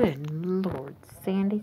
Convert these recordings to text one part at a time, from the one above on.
Good Lord, Sandy.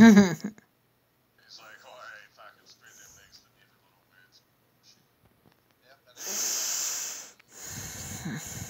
it's like,